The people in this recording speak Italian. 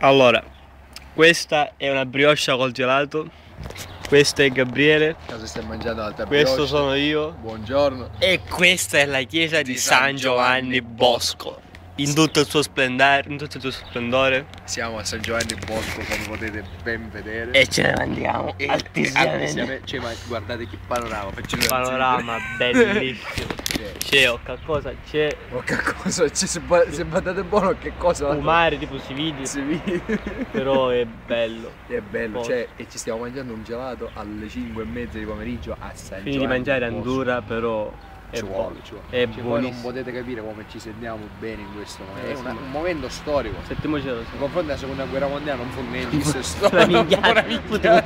Allora, questa è una brioche col gelato, questo è Gabriele, Cosa stai mangiando alta questo brioche? sono io Buongiorno. e questa è la chiesa di, Di San Giovanni Giovanni Bosco. In tutto il suo splendore, in tutto il suo splendore Siamo a San Giovanni Bosco come potete ben vedere. e ce ne andiamo E- altissimamente. altissimamente- Cioè, guardate che panorama. Panorama bellissimo. C'è oh, qualcosa, c'è oh, che cosa, cioè, se, ba- se guardate buono che cosa un mare tipo si vede, si vede. però è bello. È bello, cioè, e ci stiamo mangiando un gelato alle 5 e mezza di pomeriggio a San Fini di mangiare. Andura, però è Ci buono. vuole, ci vuole. È Cioè, voi non potete capire come ci sentiamo bene in questo momento. Eh, È una- un momento storico. Settimocelo, In confronto alla seconda guerra mondiale non fu niente, La una